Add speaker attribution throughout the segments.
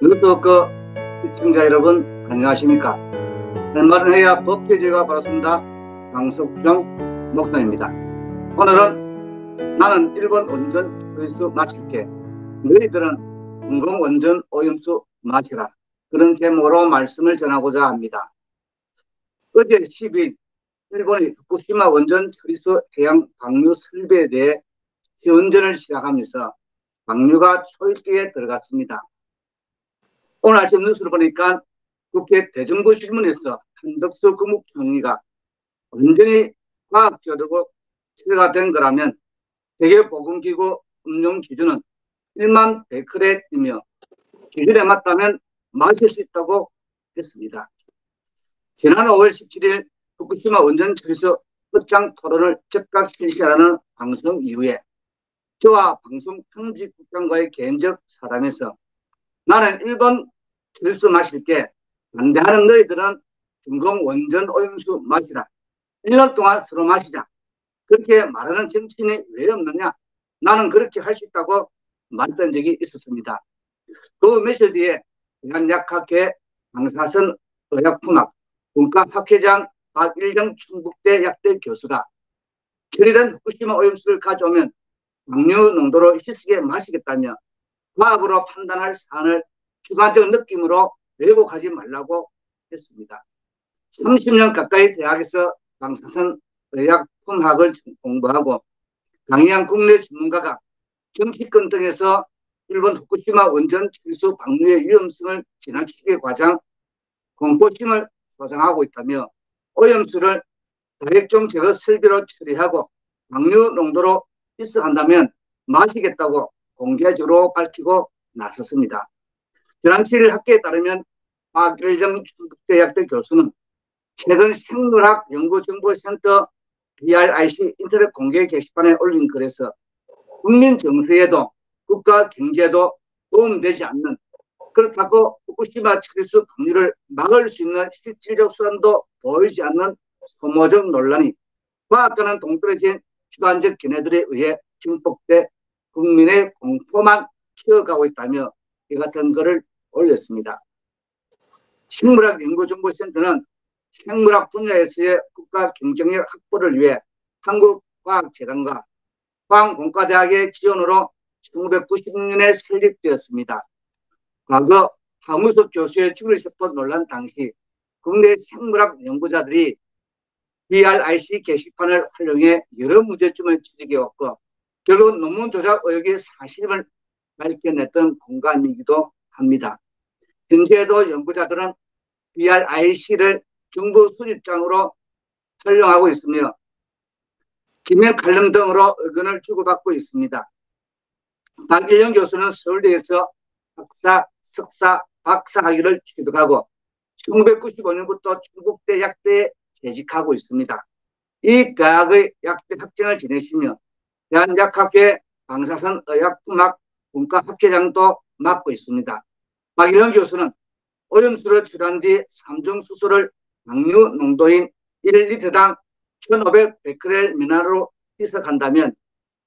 Speaker 1: 유튜브 시청자 여러분 안녕하십니까? 얼마는 해야 법규제가 바랐습니다. 강석정 목사입니다. 오늘은 나는 일본 원전 의수 마실게. 너희들은 공공 원전 오염수 마시라. 그런 제목으로 말씀을 전하고자 합니다. 어제 10일 일본이 후쿠시마 원전 처리소 해양 방류 설비에 대해 시운전을 시작하면서 방류가 초일기에 들어갔습니다. 오늘 아침 뉴스를 보니까 국회 대정부실문에서 한덕수 국무총리가 완전히 과학적으로 체계가 된 거라면 세계보건기구 음용 기준은 1만 베크레이며 기준에 맞다면 마실 수 있다고 했습니다. 지난 5월 17일 후쿠시마 원전 처리소 끝장 토론을 즉각 실시하는 방송 이후에 저와 방송 편집국장과의 개인적 사람에서 나는 1번 철수 마실게 반대하는 너희들은 중공 원전 오염수 마시라. 1년 동안 서로 마시자. 그렇게 말하는 정치인이 왜 없느냐? 나는 그렇게 할 수 있다고 말했던 적이 있었습니다. 그 며칠 뒤에 대한약학회 방사선 의약품학 문과학회장 박일정 충북대 약대 교수가 처리된 후쿠시마 오염수를 가져오면 방류 농도로 희스게 마시겠다며 과학으로 판단할 사안을 주관적 느낌으로 왜곡하지 말라고 했습니다. 30년 가까이 대학에서 방사선 의약품학을 공부하고 강의한 국내 전문가가 정치권 등에서 일본 후쿠시마 원전 철수 방류의 위험성을 지나치게 과장 공포심을 조장하고 있다며 오염수를 다액종 제거 설비로 처리하고 방류 농도로 희석한다면 마시겠다고 공개적으로 밝히고 나섰습니다. 지난 7일 학계에 따르면 박일정 중국대학교 교수는 최근 생물학 연구정보센터 BRIC 인터넷 공개 게시판에 올린 글에서 국민 정서에도 국가 경제에도 도움되지 않는 그렇다고 후쿠시마 처리수 방류를 막을 수 있는 실질적 수단도 보이지 않는 소모적 논란이 과학과는 동떨어진 주관적 견해들에 의해 증폭돼 국민의 공포만 키워가고 있다며 이 같은 글을 올렸습니다. 식물학 연구정보센터는 생물학 분야에서의 국가 경쟁력 확보를 위해 한국과학재단과 광공과대학의 지원으로 1996년에 설립되었습니다. 과거 하무석 교수의 죽을세포 논란 당시 국내 생물학 연구자들이 BRIC 게시판을 활용해 여러 문제점을 지적해왔고 결국 논문 조작 의혹의 사실을 밝혀냈던 공간이기도 합니다. 현재도 연구자들은 BRIC를 정부 수집장으로 활용하고 있으며 김해 칼럼 등으로 의견을 주고받고 있습니다. 박일영 교수는 서울대에서 박사, 석사, 박사 학위를 취득하고 1995년부터 중국대 약대에 재직하고 있습니다. 이 대학의 약대 학장을 지내시며 대한약학회 방사선 의약품학 문과학회장도 맡고 있습니다. 박일영 교수는 오염수를 출한 뒤 3중 수소를 방류 농도인 1리터당 1500베크렐 미나로 희석한다면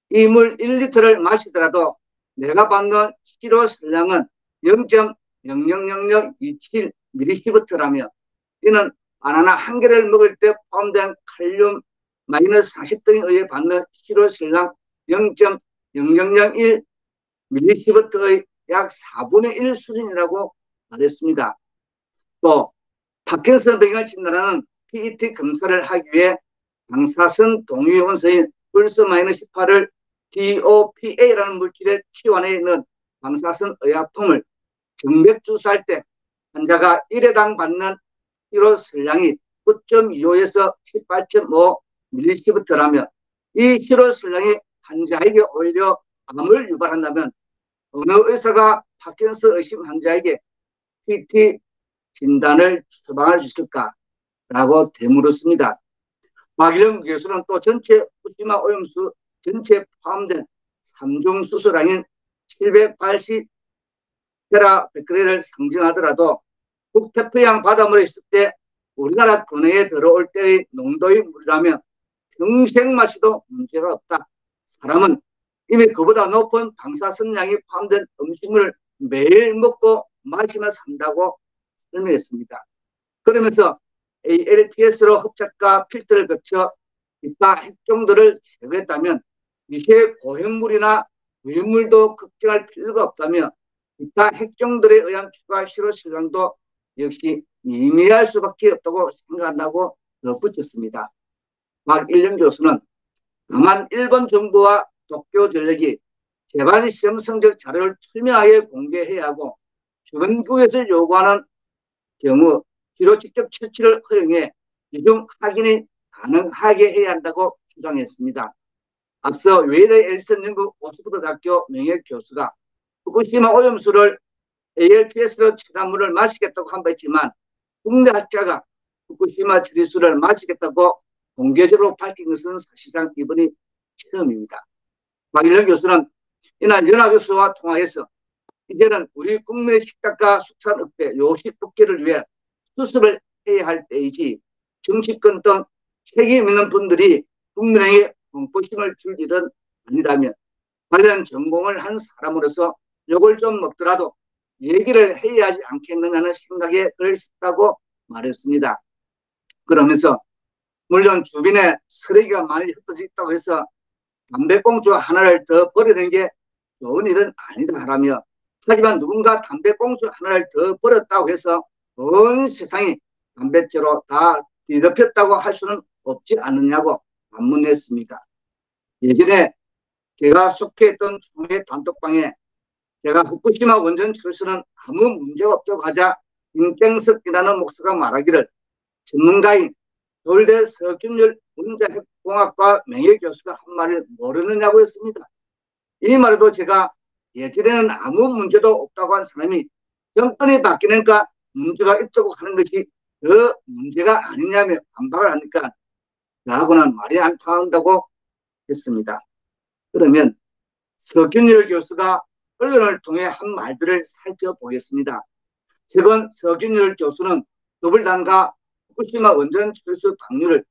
Speaker 1: 이 물 1리터를 마시더라도 내가 받는 시로 설량은 0.000027ml시부터라며 이는 바나나 한 개를 먹을 때 포함된 칼륨 마이너스 40등에 의해 받는 시로 설량 0.0001 밀리시버트의 약 4분의 1 수준이라고 말했습니다. 또 파킨슨 병을 진단하는 PET 검사를 하기 위해 방사선 동위 원소인 플스 마이너스 18을 DOPA라는 물질의 치환에 있는 방사선 의약품을 정맥 주사할 때 환자가 1회당 받는 1호 설량이 9.25에서 18.5 밀리시부터라면 이 1호 설량이 환자에게 오히려 암을 유발한다면 어느 의사가 파킨스 의심 환자에게 PT 진단을 처방할 수 있을까라고 되물었습니다. 박일영 교수는 또 전체 후지마 오염수 전체 포함된 3중 수소량인 780 테라베크렐을 상징하더라도 북태평양 바닷물에 있을 때 우리나라 근해에 들어올 때의 농도의 물이라면 평생 마셔도 문제가 없다. 사람은 이미 그보다 높은 방사선량이 포함된 음식물을 매일 먹고 마시며 산다고 설명했습니다. 그러면서 ALTS로 흡착과 필터를 거쳐 이타 핵종들을 제거했다면 미세 고형물이나 유물도 걱정할 필요가 없다며 기타 핵종들에 의한 추가 실효 실량도 역시 미미할 수밖에 없다고 생각한다고 덧붙였습니다. 박 일령 교수는 다만 일본 정부와 도쿄 전력이 재반 시험 성적 자료를 투명하게 공개해야 하고 주변국에서 요구하는 경우 기로 직접 채취를 허용해 이중 확인이 가능하게 해야 한다고 주장했습니다. 앞서 웨이의 엘슨 연구 오스포드 대학교 명예 교수가 후쿠시마 오염수를 ALPS로 칠한물을 마시겠다고 한 바 있지만 국내 학자가 후쿠시마 처리수를 마시겠다고 공개적으로 밝힌 것은 사실상 이번이 처음입니다. 박일영 교수는 이날 연합교수와 통화해서 이제는 우리 국내 식탁과 숙산업계 요식 복귀를 위해 수습을 해야 할 때이지 정치권 등 책임 있는 분들이 국민에게 공포심을 줄 일은 아니다면 관련 전공을 한 사람으로서 욕을 좀 먹더라도 얘기를 해야 하지 않겠느냐는 생각에 그랬다고 말했습니다. 그러면서 물론 주변에 쓰레기가 많이 흩어져 있다고 해서 담배꽁초 하나를 더 버리는 게 좋은 일은 아니다 하라며 하지만 누군가 담배꽁초 하나를 더 버렸다고 해서 온 세상이 담배째로 다 뒤덮였다고 할 수는 없지 않느냐고 반문했습니다. 예전에 제가 속해있던 총회 단톡방에 제가 후쿠시마 원전 철수는 아무 문제가 없다고 하자 임땡석이라는 목사가 말하기를 전문가인 서울대 석균열 원자핵공학과 명예교수가 한 말을 모르느냐고 했습니다. 이 말도 제가 예전에는 아무 문제도 없다고 한 사람이 정권이 바뀌니까 문제가 있다고 하는 것이 그 문제가 아니냐며 반박을 하니까 나하고는 말이 안 통한다고 했습니다. 그러면 석균열 교수가 언론을 통해 한 말들을 살펴보겠습니다. 최근 석균열 교수는 더블단과 후쿠시마 원전 철수 방류를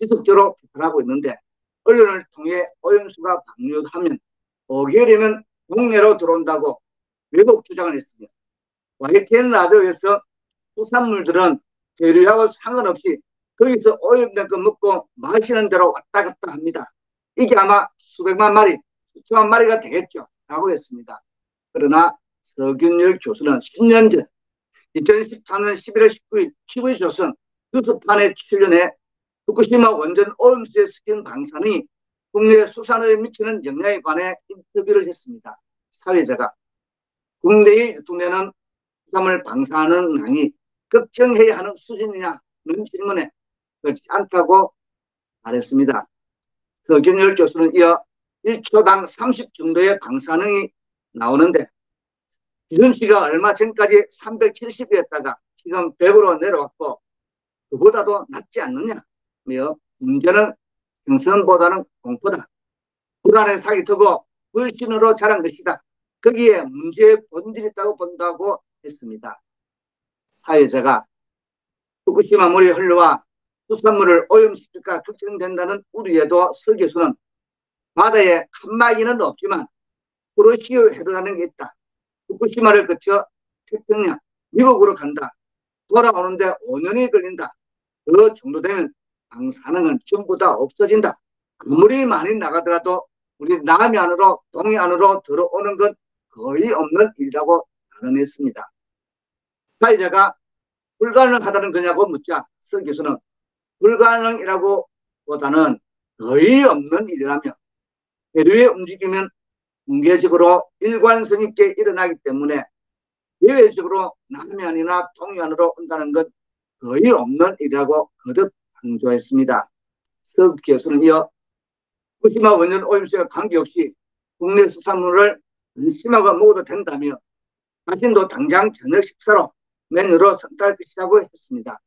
Speaker 1: 지속적으로 비판하고 있는데 언론을 통해 오염수가 방류하면 5개월이면 국내로 들어온다고 외국 주장을 했습니다. YTN 라디오에서 수산물들은 대류하고 상관없이 거기서 오염된 거 먹고 마시는 대로 왔다 갔다 합니다. 이게 아마 수백만 마리, 수천만 마리가 되겠죠. 라고 했습니다. 그러나 서균열 교수는 10년 전 2014년 11월 19일 TV 조선 뉴스판에 출연해 후쿠시마 원전 오염수에 섞인 방사능이 국내 수산에 미치는 영향에 관해 인터뷰를 했습니다. 사회자가 국내의 유통되는 수산물 방사능량이 걱정해야 하는 수준이냐는 질문에 그렇지 않다고 말했습니다. 서균열 교수는 이어 1초당 30 정도의 방사능이 나오는데 기준치가 얼마 전까지 370이었다가 지금 100으로 내려왔고 그보다도 낫지 않느냐며 문제는 경선보다는 공포다. 불안의 사기 트고 불신으로 자란 것이다. 거기에 문제의 본질이 있다고 본다고 했습니다. 사회자가 후쿠시마 물이 흘러와 수산물을 오염시킬까 걱정된다는 우려에도 서 교수는 바다에 칸막이는 없지만 프로시오 해로라는 게 있다. 후쿠시마를 거쳐 태평양, 미국으로 간다. 돌아오는데 5년이 걸린다. 그 정도 되면 방사능은 전부 다 없어진다. 아무리 많이 나가더라도 우리 남해안으로 동해안으로 들어오는 건 거의 없는 일이라고 단언했습니다. 사회자가 불가능하다는 거냐고 묻자 성 교수는 불가능이라고 보다는 거의 없는 일이라며 해류에 움직이면 공개적으로 일관성 있게 일어나기 때문에 예외적으로 남해안이나 동해안으로 온다는 것 거의 없는 일이라고 거듭 강조했습니다. 석 교수는 이어 후쿠시마 원전 오염수와 관계없이 국내 수산물을 심하게 먹어도 된다며 자신도 당장 저녁 식사로 메뉴로 선택할 것이라고 했습니다.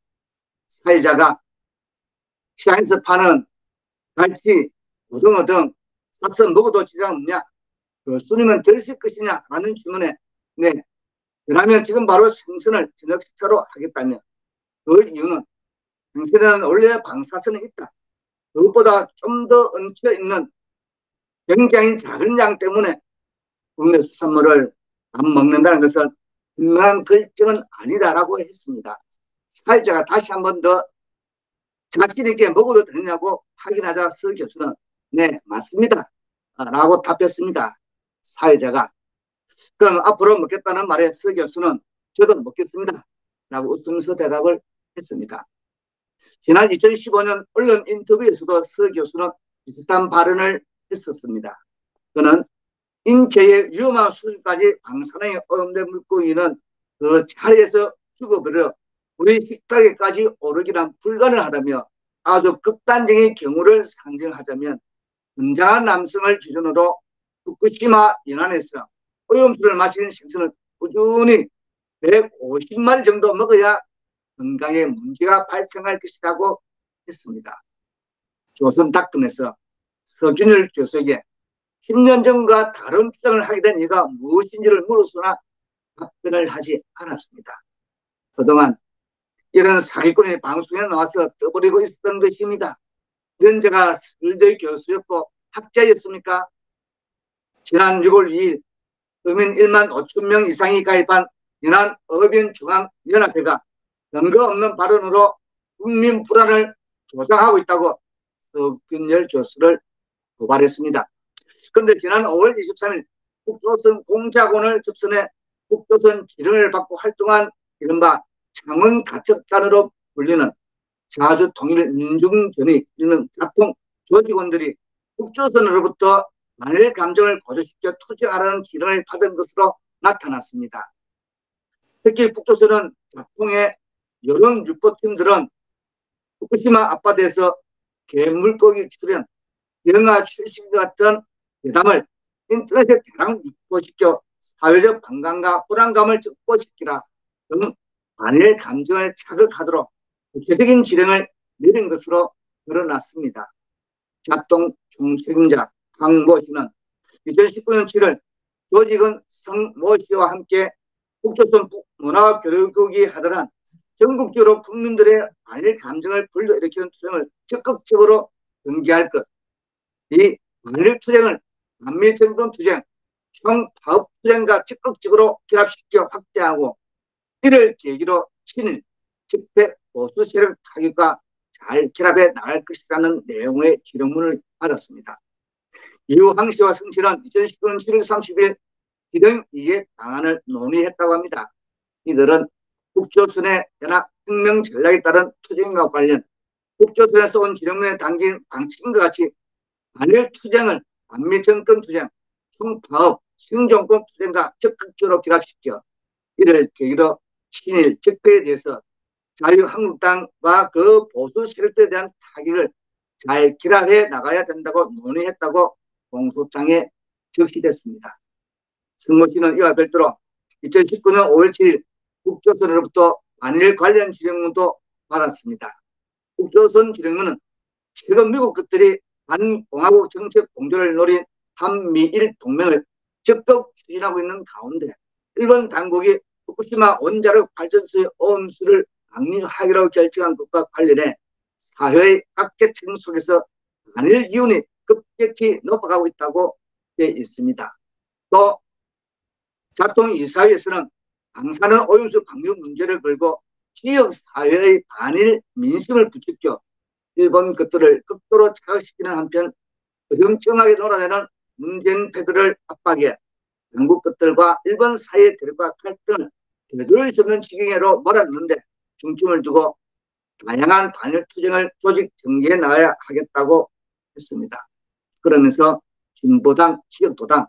Speaker 1: 사회자가 시장에서 파는 갈치, 고등어 등 사서 먹어도 지장 없냐? 교수님은 들실 것이냐? 라는 질문에 네. 그러면 지금 바로 생선을 저녁 식사로 하겠다며 그 이유는 생선에는 원래 방사선이 있다. 그것보다 좀 더 얹혀 있는 굉장히 작은 양 때문에 국내 수산물을 안 먹는다는 것은 분명한 결정은 아니다라고 했습니다. 사회자가 다시 한 번 더 자신 있게 먹어도 되느냐고 확인하자 서 교수는 네 맞습니다 라고 답했습니다. 사회자가 그럼 앞으로 먹겠다는 말에 서 교수는 저도 먹겠습니다 라고 웃으면서 대답을 했습니다. 지난 2015년 언론 인터뷰에서도 서 교수는 비슷한 발언을 했었습니다. 그는 인체의 위험한 수준까지 방사능에 오염된 물고기는 그 자리에서 죽어버려 우리 식탁에까지 오르기란 불가능하다며 아주 극단적인 경우를 상정하자면 건장한 남성을 기준으로 후쿠시마 연안에서 오염수를 마시는 생선을 꾸준히 150마리 정도 먹어야 건강에 문제가 발생할 것이라고 했습니다. 조선닥근에서 서준열 교수에게 10년 전과 다른 주장을 하게 된 이가 무엇인지를 물었으나 답변을 하지 않았습니다. 그동안 이런 사기꾼의 방송에 나와서 떠버리고 있었던 것입니다. 현재가 서울대 교수였고 학자였습니까? 지난 6월 2일 어민 1만 5천 명 이상이 가입한 연안 어민중앙연합회가 근거 없는 발언으로 국민 불안을 조장하고 있다고 서균열 교수를 고발했습니다. 그런데 지난 5월 23일 국조선 공작원을 접선해 국조선 지령을 받고 활동한 이른바 창원 가첩단으로 불리는 자주 통일 민중전이 이는 자통 조직원들이 국조선으로부터 만일 감정을 고조시켜 투쟁하라는 지령을 받은 것으로 나타났습니다. 특히 북조선은 자통의 여론 유포팀들은 후쿠시마 앞바다에서 개물고기 출연, 영화 출신 같은 대담을 인터넷에 대량 유포시켜 사회적 반감과 불안감을 증포시키라 등 반일 감정을 자극하도록 구체적인 지령을 내린 것으로 드러났습니다. 작동 총책임자 황모 씨는 2019년 7월 조직은 성모 씨와 함께 국조선 문화교육국이 하더란 전국적으로 국민들의 반일 감정을 불러일으키는 투쟁을 적극적으로 연기할 것. 이 반일 투쟁을 반미정권 투쟁, 총파업 투쟁과 적극적으로 결합시켜 확대하고 이를 계기로 친일, 집회, 보수 세력 타격과 잘 결합해 나갈 것이라는 내용의 기록문을 받았습니다. 이후 황 씨와 성 씨는 2019년 7월 30일 기등 이해 방안을 논의했다고 합니다. 이들은 국조선의 연합 혁명 전략에 따른 투쟁과 관련 국조선에서 온 지령문에 담긴 방침과 같이 반일 투쟁을 반미 정권 투쟁, 총파업, 신정권 투쟁과 적극적으로 결합시켜 이를 계기로 친일 적폐에 대해서 자유한국당과 그 보수 세력들에 대한 타격을 잘 결합해 나가야 된다고 논의했다고 공소장에 적시됐습니다. 승모 씨는 이와 별도로 2019년 5월 7일 국조선으로부터 반일 관련 지령문도 받았습니다. 국조선 지령문은 최근 미국 것들이 반공화국 정책 공조를 노린 한미일 동맹을 적극 추진하고 있는 가운데 일본 당국이 후쿠시마 원자력 발전소의 오염수를 방류하기로 결정한 것과 관련해 사회의 각계층 속에서 반일 기운이 급격히 높아가고 있다고 되어 있습니다. 또 자통 이사회에서는 방사능 오염수 방류 문제를 걸고 지역 사회의 반일 민심을 부추겨 일본 것들을 극도로 자극시키는 한편 어정쩡하게 놀아내는 문재인 패드를 압박해 영국 것들과 일본 사이의 대립과 갈등을 되돌릴 수 없는 지경으로 몰았는데 중점을 두고 다양한 반일 투쟁을 조직 전개해 나가야 하겠다고 했습니다. 그러면서 진보당, 지역도당,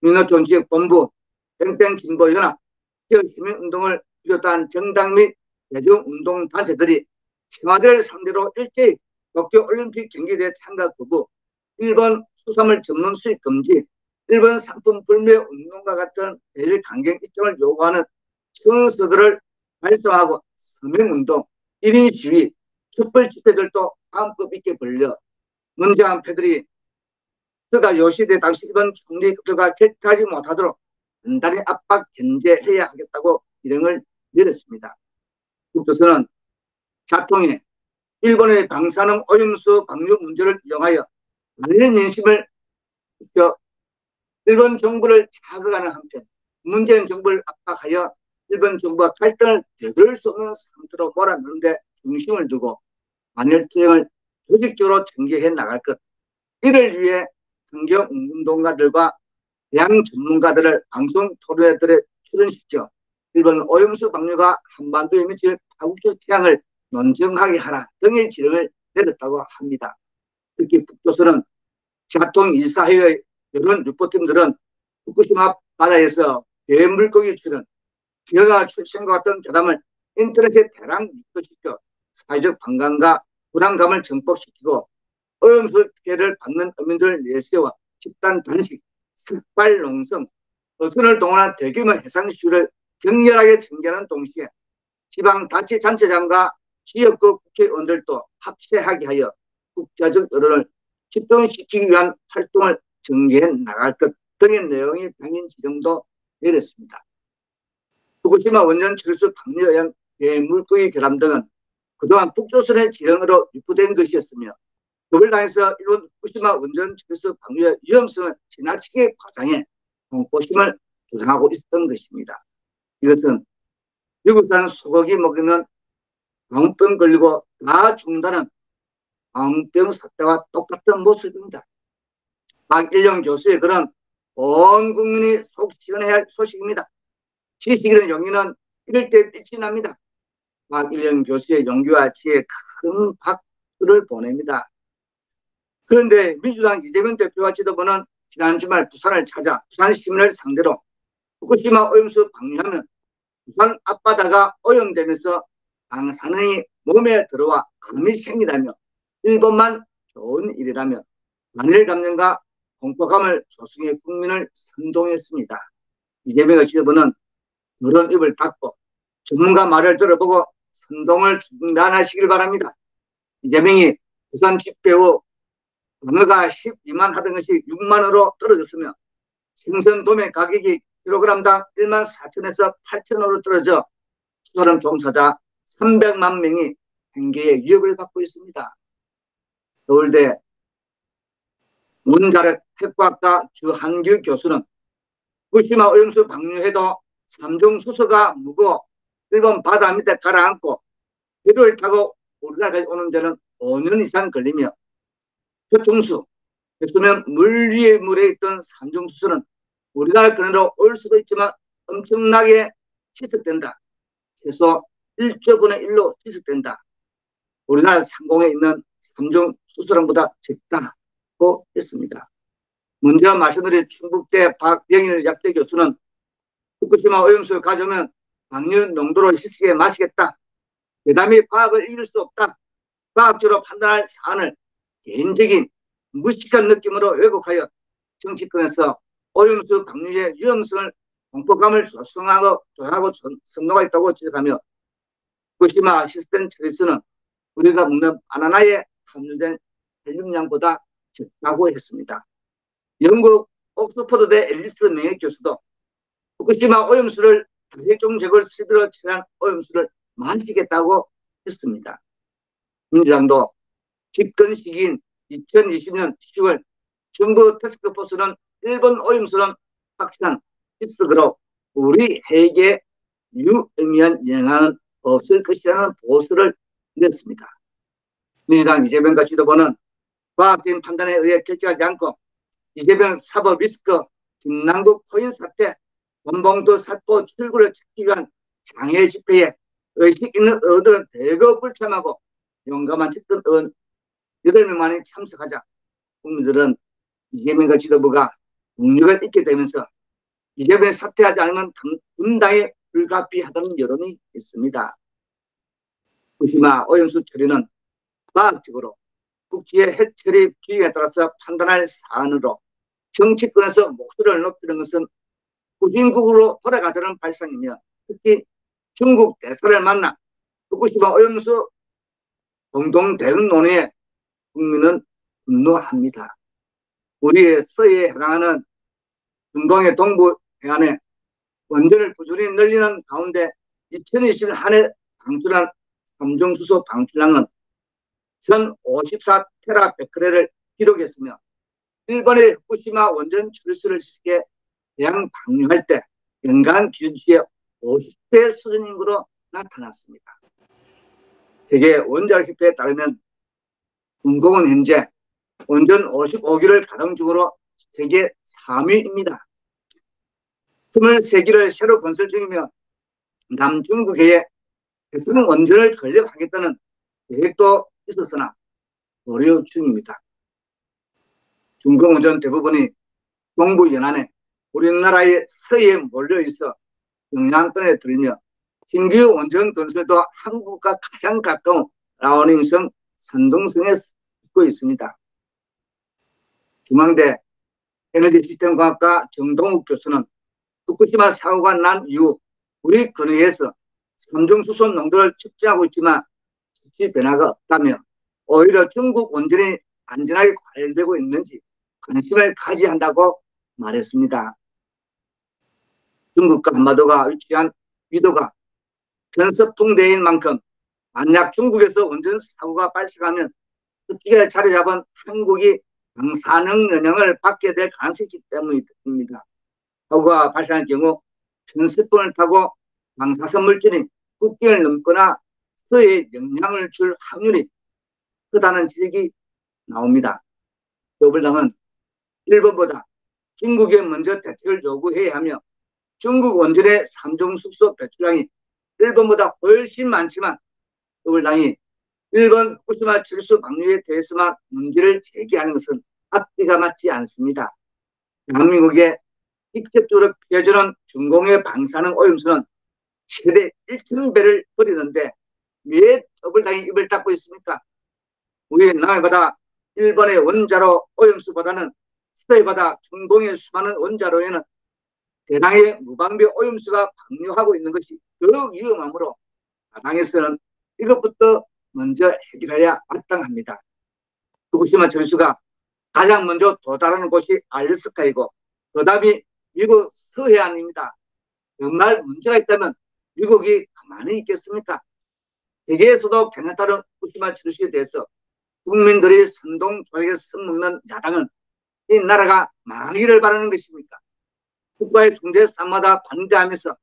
Speaker 1: 민노총 지역본부, 땡땡 진보연합, 시민운동을 비롯한 정당 및 대중운동단체들이 청와대를 상대로 일제히 도쿄올림픽 경기대회 참가 거부, 일본 수산물 전문 수입 금지, 일본 상품 불매 운동과 같은 대일 강경 입장을 요구하는 청서들을 발송하고 서명운동, 1인 시위, 촛불 집회들도 다음급 있게 벌려 문재한 패들이 스가 요시대 당시 일본 총리 급조가 결정하지 못하도록 단단히 압박 견제해야 하겠다고 일행을 내렸습니다. 국조선은 자통에 일본의 방사능 오염수 방류 문제를 이용하여 많은 민심을 일본 정부를 자극하는 한편 문재인 정부를 압박하여 일본 정부가 갈등을 되돌릴 수 없는 상태로 몰아넣는데 중심을 두고 반일 투쟁을 조직적으로 전개해 나갈 것. 이를 위해 환경운동가들과 양 전문가들을 방송 토론회들에 출연시켜 일본 오염수 방류가 한반도에 미칠 파국적 태양을 논정하게 하라 등의 지령을 내렸다고 합니다. 특히 북조선은 자통 일사회의 여론 유포팀들은 후쿠시마 바다에서 대물고기 출연, 기어가 출생과 같은 교담을 인터넷에 대량 유포시켜 사회적 반감과 불안감을 증폭시키고 오염수 피해를 받는 어민들을 내세워 집단 단식, 삭발 농성, 어선을 동원한 대규모 해상 시위를 격렬하게 전개하는 동시에 지방자치단체장과 지역구 국회의원들도 합세하게 하여 국제적 여론을 집중시키기 위한 활동을 전개해 나갈 것 등의 내용이 담긴 지령도 내렸습니다. 후쿠시마 원전 철수 방류에 의한 대물고기 결함 등은 그동안 북조선의 지령으로 유포된 것이었으며 더블당에서 일본 후쿠시마 원전 철수 방류의 위험성을 지나치게 과장해 공포심을 조장하고 있었던 것입니다. 이것은 미국산 소고기 먹으면 광병 걸리고 다 죽는다는 광병 사태와 똑같은 모습입니다. 박일영 교수의 그런 온 국민이 속 시원해야 할 소식입니다. 지식이는 용기는 이럴 때 빛이 납니다. 박일영 교수의 용기와 지혜에 큰 박수를 보냅니다. 그런데 민주당 이재명 대표와 지도부는 지난 주말 부산을 찾아 부산 시민을 상대로 후쿠시마 오염수 방류하면 부산 앞바다가 오염되면서 방사능이 몸에 들어와 암이 생기다며 일본만 좋은 일이라며 만일 감염과 공포감을 조성해 국민을 선동했습니다. 이재명의 지도부는 그런 입을 닫고 전문가 말을 들어보고 선동을 중단하시길 바랍니다. 이재명이 부산 후 단어가 12만 하던 것이 6만으로 떨어졌으며 생선 도매 가격이 킬로그램당 1만 4천에서 8천으로 떨어져 수사람 종사자 300만 명이 행계의 위협을 받고 있습니다. 서울대 문자력 핵과학과 주한규 교수는 후쿠시마 오염수 방류해도 삼중 수소가 무거 일본 바다 밑에 가라앉고 배를 타고 우리나라까지 오는 데는 5년 이상 걸리며 표충수, 했으면 물 위에 물에 있던 삼중 수소는 우리나라 근해로 올 수도 있지만 엄청나게 희석된다. 최소 1조분의 1로 희석된다. 우리나라 상공에 있는 삼중 수소량보다 적다고 했습니다. 문제와 말씀드린 충북대 박영일 약대 교수는 후쿠시마 오염수를 가져오면 방류 농도로 희석해 마시겠다. 대담이 과학을 이길 수 없다. 과학적으로 판단할 사안을 개인적인 무식한 느낌으로 왜곡하여 정치권에서 오염수 방류의 위험성을 공포감을 조성하고 조하고 선노가 있다고 지적하며 후쿠시마 시스템 처리수는 우리가 먹는 바나나에 함유된 헬륨량보다 적다고 했습니다. 영국 옥스퍼드대 앨리스 명예 교수도 후쿠시마 오염수를 제거를 시비로 처리한 오염수를 마시겠다고 했습니다. 민주당도 집권 시기인 2020년 10월 정부 테스크포스는 일본 오염수는 확실한 시스그로 우리 해에게 유의미한 영향은 없을 것이라는 보수를 냈습니다. 민주당 이재명과 지도부는 과학적인 판단에 의해 결정하지 않고 이재명 사법 리스크 김남국 코인 사태 원봉도 살포 출구를 찾기 위한 장애 집회에 의식 있는 의원들은 대거 불참하고 용감한 측근 의원 8명만이 참석하자 국민들은 이재명과 지도부가 능력을 잃게 되면서 이재명이 사퇴하지 않으면 분당에 불가피하다는 여론이 있습니다. 후시마 오염수 처리는 과학적으로 국지의 해처리 기준에 따라서 판단할 사안으로 정치권에서 목소리를 높이는 것은 후진국으로 돌아가자는 발상이며 특히 중국 대사를 만나 후쿠시마 오염수 공동 대응 논의에 국민은 분노합니다. 우리의 서해에 해당하는 중동의 동부 해안에 원전을 꾸준히 늘리는 가운데 2020년 한해 방출한 삼중수소 방출량은 1054 테라베크레를 기록했으며 일본의 후쿠시마 원전 철수를 시작해 대양 방류할 때 연간 기준치의 50배 수준인 것으로 나타났습니다. 세계 원자력협회에 따르면 중공은 현재 원전 55기를 가동 중으로 세계 3위입니다. 23기를 새로 건설 중이며 남중국해에 핵심 원전을 건립하겠다는 계획도 있었으나 보류 중입니다. 중공 원전 대부분이 동부 연안에 우리나라의 서해에 몰려 있어 영향권에 들며 신규 원전 건설도 한국과 가장 가까운 라오닝성 선동성에 있고 있습니다. 중앙대 에너지 시스템 과학과 정동욱 교수는 후쿠시마 사고가 난 이후 우리 근해에서 삼중수소 농도를 측정하고 있지만 수치 변화가 없다며 오히려 중국 원전이 안전하게 관리되고 있는지 관심을 가져야 한다고 말했습니다. 중국과 한마도가 위치한 위도가 편서풍대인 만큼 만약 중국에서 원전 사고가 발생하면 그쪽에 자리 잡은 한국이 방사능 영향을 받게 될 가능성이 있기 때문입니다. 사고가 발생할 경우 편습분을 타고 방사선 물질이 국경을 넘거나 서에 영향을 줄 확률이 크다는 지적이 나옵니다. 더불당은 일본보다 중국에 먼저 대책을 요구해야 하며 중국 원전의 삼중수소 배출량이 일본보다 훨씬 많지만 더불당이 일본 후쿠시마 철수 방류에 대해서만 문제를 제기하는 것은 앞뒤가 맞지 않습니다. 대한민국에 직접적으로 피해주는 중공의 방사능 오염수는 최대 1,000배를 버리는데 왜 더블당이 입을 닫고 있습니까? 우리 남해 바다 일본의 원자로 오염수보다는 서해 바다 중공의 수많은 원자로에는 대량의 무방비 오염수가 방류하고 있는 것이 더욱 위험하므로 바당에서는 이것부터 먼저 해결해야 마땅합니다. 후쿠시마 철수가 가장 먼저 도달하는 곳이 알래스카이고 그 다음이 미국 서해안입니다. 정말 문제가 있다면 미국이 가만히 있겠습니까? 세계에서도 개념다른 후쿠시마 철수에 대해서 국민들이 선동 조약에 써먹는 야당은 이 나라가 망하기를 바라는 것입니까? 국가의 중대 산마다 반대하면서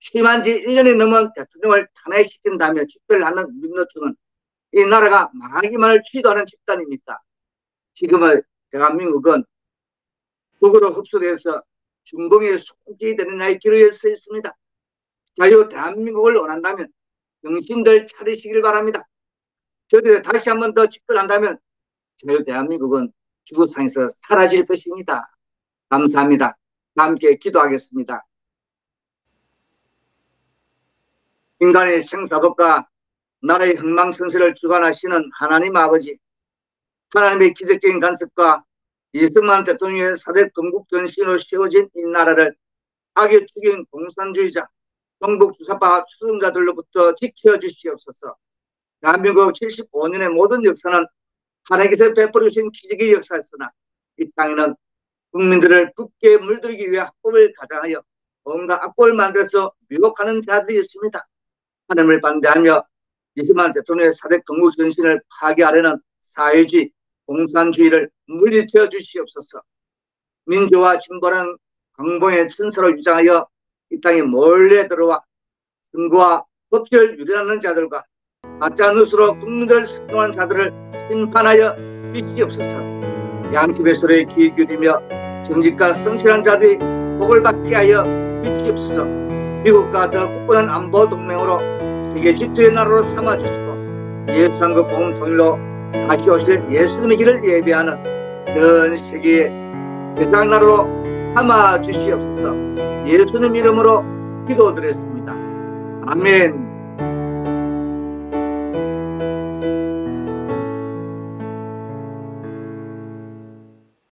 Speaker 1: 취임한 지 1년이 넘은 대통령을 탄핵시킨다며 집회를 하는 민노총은 이 나라가 망하기만을 취도하는 집단입니다. 지금의 대한민국은 북으로 흡수돼서 중동의 속이 되는 나의 길을 서 있습니다. 자유 대한민국을 원한다면 정신들 차리시길 바랍니다. 저들이 다시 한 번 더 집권한다면 자유 대한민국은 지구상에서 사라질 것입니다. 감사합니다. 함께 기도하겠습니다. 인간의 생사법과 나라의 흥망성쇠를 주관하시는 하나님 아버지 하나님의 기적적인 간섭과 이승만 대통령의 사대 건국 전신으로 세워진 이 나라를 악의 축인 공산주의자 정복 주사파 추종자들로부터 지켜주시옵소서. 대한민국 75년의 모든 역사는 하나님께서 베풀어 주신 기적의 역사였으나 이 땅에는 국민들을 굳게 물들이기 위해 합법을 가장하여 온갖 악법을 만들어서 미혹하는 자들이 있습니다. 하나님을 반대하며 이승만 대통령의 사대 건국 전신을 파괴하려는 사회주의, 공산주의를 물리쳐 주시옵소서. 민주와 진보는 강봉의 천사로 유장하여 이 땅에 몰래 들어와 선거와 법치를 유린하는 자들과 가짜 뉴스로 국민들 습동한 자들을 심판하여 주시옵소서. 양집의 소리에 귀 기울이며 정직과 성실한 자들이 복을 받게 하여 주시옵소서. 미국과 더 굳건한 안보 동맹으로 세계 지투의 나라로 삼아주시고 예수한국 복음 통일로 다시 오실 예수님의 길을 예비하는 전 세계의 대장 나라로 삼아 주시옵소서. 예수님 이름으로 기도드렸습니다. 아멘.